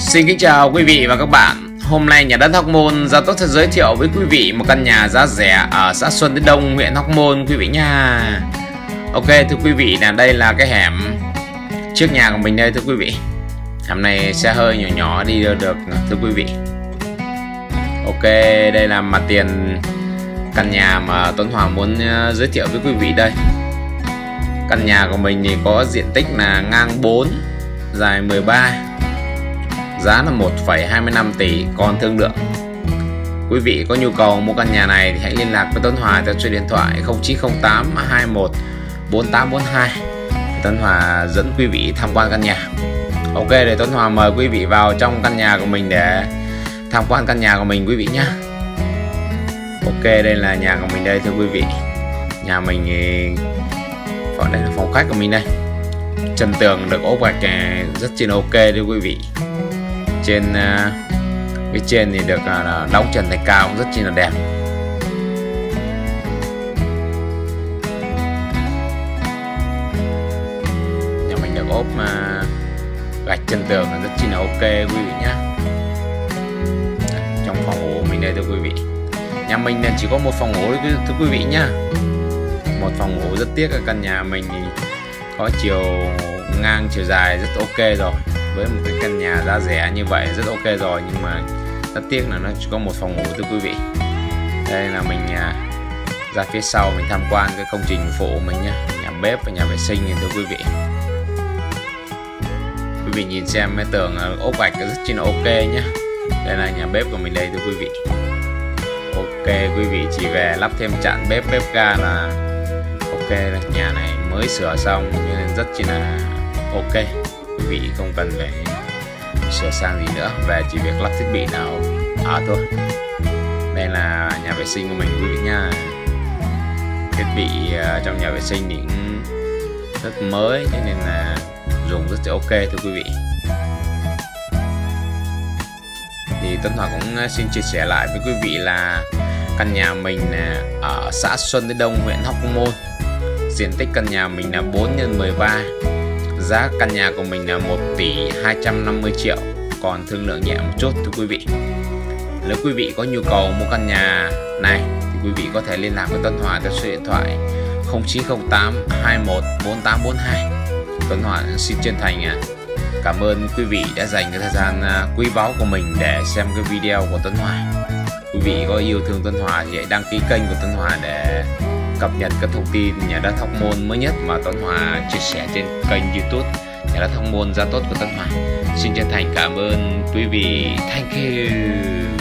Xin kính chào quý vị và các bạn. Hôm nay nhà đất Hóc Môn Gia Tốt sẽ giới thiệu với quý vị một căn nhà giá rẻ ở xã Xuân Tiến Đông, huyện Hóc Môn quý vị nha. Ok thưa quý vị là đây là cái hẻm trước nhà của mình đây thưa quý vị. Hẻm này xe hơi nhỏ nhỏ đi được thưa quý vị. Ok đây là mặt tiền căn nhà mà Tuấn Hoàng muốn ờ, giới thiệu với quý vị đây. Căn nhà của mình thì có diện tích là ngang 4 dài 13 giá là 1,25 tỷ còn thương lượng. Quý vị có nhu cầu mua căn nhà này thì hãy liên lạc với Tuấn Hòa theo số điện thoại 0908 21 4842 Tuấn Hòa dẫn quý vị tham quan căn nhà. Ok để Tuấn Hòa mời quý vị vào trong căn nhà của mình để tham quan căn nhà của mình quý vị nhé Ok đây là nhà của mình đây thưa quý vị. Nhà mình gọi đây là phòng khách của mình đây. Trần tường được ốp gạch rất trên ok thưa quý vị trên à, cái trên thì được à, đóng trần thạch cao cũng rất chi là đẹp. Nhà mình được ốp à, gạch chân tường là rất chi là ok quý vị nhé trong phòng ngủ mình đây thưa quý vị. Nhà mình nên chỉ có một phòng ngủ thưa quý vị nhá. Một phòng ngủ rất tiếc ở căn nhà mình thì có chiều ngang, chiều dài rất ok rồi với một cái căn nhà giá rẻ như vậy rất ok rồi nhưng mà rất tiếc là nó chỉ có một phòng ngủ thưa quý vị. Đây là mình à, ra phía sau mình tham quan cái công trình phụ mình nhé nhà bếp và nhà vệ sinh thưa quý vị. Quý vị nhìn xem cái tường à, ốp gạch rất chi là ok nhé đây là nhà bếp của mình đây thưa quý vị. Ok quý vị chỉ về lắp thêm chặn bếp bếp ga là ok là nhà này mới sửa xong nên rất chi là ok quý vị không cần phải sửa sang gì nữa, về chỉ việc lắp thiết bị nào. Ở thôi. Đây là nhà vệ sinh của mình, quý vị nha thiết bị à, trong nhà vệ sinh thì cũng rất mới, cho nên là dùng rất là ok, thưa quý vị. Thì Tuấn Hòa cũng à, xin chia sẻ lại với quý vị là căn nhà mình ở xã Xuân Thế Đông, huyện Hóc Môn. Diện tích căn nhà mình là 4 x 13 giá căn nhà của mình là 1 tỷ 250 triệu, còn thương lượng nhẹ một chút, thưa quý vị. Nếu quý vị có nhu cầu mua căn nhà này, thì quý vị có thể liên lạc với Tuấn Hòa theo số điện thoại 0908 21 4842 Tuấn Hòa xin chân thành cảm ơn quý vị đã dành cái thời gian à, quý báu của mình để xem cái video của Tuấn Hòa. Quý vị có yêu thương Tuấn Hòa thì hãy đăng ký kênh của Tuấn Hòa để cập nhật các thông tin nhà đất học môn mới nhất mà Tuấn Hòa chia sẻ trên kênh youtube nhà đất học môn gia tốt của Tuấn Hòa. Xin chân thành cảm ơn quý vị. Thank you.